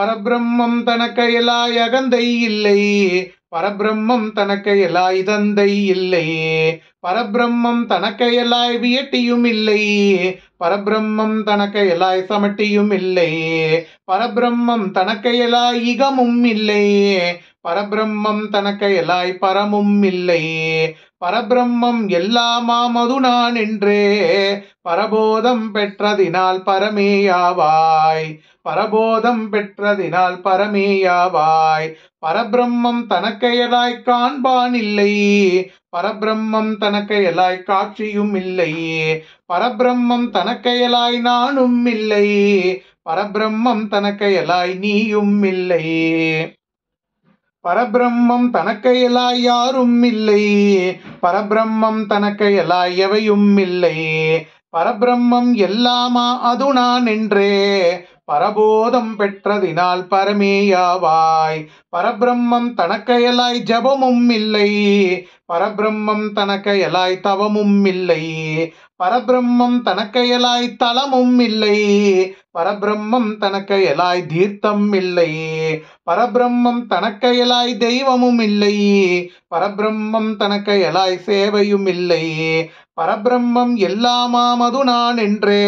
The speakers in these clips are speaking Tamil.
பரபிரம்மம் தனக்கையலாய் அகந்தை இல்லை. பரபிரம்மம் தனக்கையலாய் தந்தை இல்லை. பரபிரம்மம் தனக்கையலாய் வியட்டியும் இல்லை. பரபிரம்மம் தனக்கையலாய் சமட்டியும் இல்லை. பரபிரம்மம் தனக்கையலாய் இகமும் இல்லை. பரபிரம்மம் தனக்கையலாய் பரமும் இல்லை. பரபிரம்மம் எல்லாமாமது நான் என்றே பரபோதம் பெற்றதினால் பரமேயாவாய். பரபோதம் பெற்றதினால் பரமேயாவாய். பரபிரம்மம் தனக்கையலாய் காண்பான் இல்லை. பரபிரம்மம் தனக்கையலாய் காட்சியும் இல்லை. பரபிரம்மம் தனக்கையலாய் நானும் இல்லை. பரபிரம்மம் தனக்கையலாய் நீயும் இல்லை. பரபிரம்மம் தனக்கையலாய் யாரும் இல்லை பரபிரம்மம் தனக்கையலாய் எவையும் இல்லை பரபிரம்மம் எல்லாமா அது நான் என்றே பரபோதம் பெற்றதினால் பரமேயாவாய். பரபிரம்மம் தனக்கையலாய் ஜபமும் இல்லை. பரபிரம்மம் தனக்கையலாய் தவமும் இல்லை. பரபிரம்மம் தனக்கையலாய் தலமும் இல்லை. பரபிரம்மம் தனக்கையலாய் தீர்த்தம் இல்லை. பரபிரம்மம் தனக்கையலாய் தெய்வமும் இல்லை. பரபிரம்மம் தனக்கையலாய் சேவையும் இல்லை. பரபிரம்மம் எல்லாமாமது நான் என்றே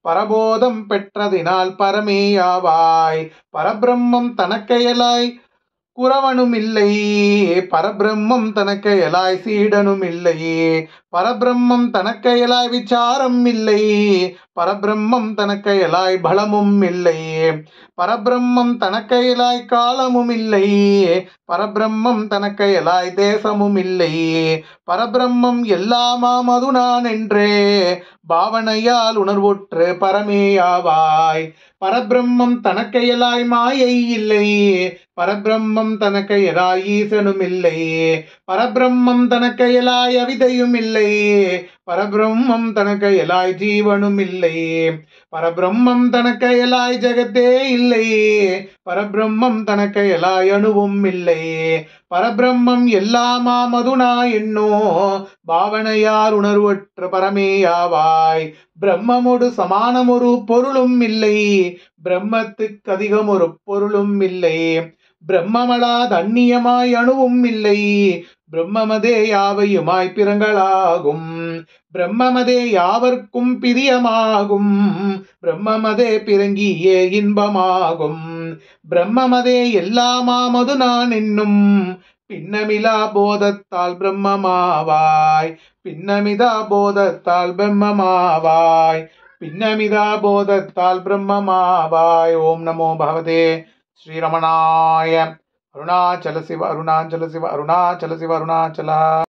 பரபோதம் பெற்றதினால் பரமேயாவாய். பரபிரம்மம் தனக்கையலாய். குறவனும் இல்லையே பரபிரம்மம் தனக்கையலாய் சீடனும் இல்லை பரபிரம்மம் தனக்கையலாய் விசாரம் இல்லை பரபிரம்மம் தனக்கையலாய் பலமும் இல்லை பரபிரம்மம் தனக்கையலாய் காலமும் இல்லை பரபிரம்மம் தனக்கையலாய் தேசமும் இல்லையே பரபிரம்மம் எல்லாமாம் அது நான் என்றே பாவனையால் உணர்வுற்று பரமேயாவாய் பரபிரம்மம் தனக்கையலாய் மாயை இல்லை பரபிரம்மம் தனக்கையலாய் ஈசனும் இல்லை பரபிரம்மம் தனக்கு எலாய் அவிதையும் இல்லை பரபிரம்மம் தனக்கு எலாய் ஜீவனும் இல்லை பரபிரம்மம் தனக்கு எலாய் ஜெகத்தே இல்லை. பரபிரம்மம் தனக்கு எலாய் அணுவும் இல்லை பரபிரம்மம் எல்லாமா மதுனா என்னோ? பாவனையார் உணர்வற்ற பரமேயாவாய். பிரம்மமொடு சமானமொரு பொருளும் இல்லை பிரம்மத்துக்கு அதிகம் ஒரு பொருளும் இல்லை பிரம்மமலா தண்ணியமாய் அணுவும் இல்லை. பிரம்மமதே யாவையுமாய் பிறங்களாகும் பிரம்மமதே யாவர்க்கும் பிரியமாகும். பிரம்மமதே பிறங்கியே இன்பமாகும். பிரம்மமதே எல்லாமாமது நான் என்னும். பின்னமிலா போதத்தால் பிரம்மமாவாய். பின்னமிதா போதத்தால் பிரம்மமாவாய். பின்னமிதா போதத்தால் பிரம்மமாவாய். ஓம் நமோ பகவதே. ஸ்ரீரமணாய அருணாச்சல சிவ அருணாச்சல சிவ அருணாச்சல சிவ அருணாச்சல